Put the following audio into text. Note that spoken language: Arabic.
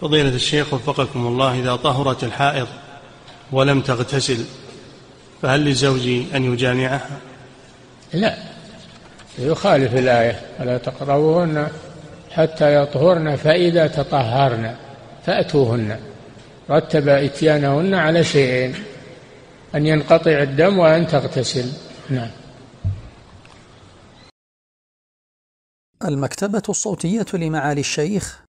فضيلة الشيخ وفقكم الله إذا طهرت الحائض ولم تغتسل فهل للزوج أن يجامعها؟ لا. يخالف الآية ولا تقربوهن حتى يطهرن فإذا تطهرن فأتوهن. رتب إتيانهن على شيئين أن ينقطع الدم وأن تغتسل. نعم. المكتبة الصوتية لمعالي الشيخ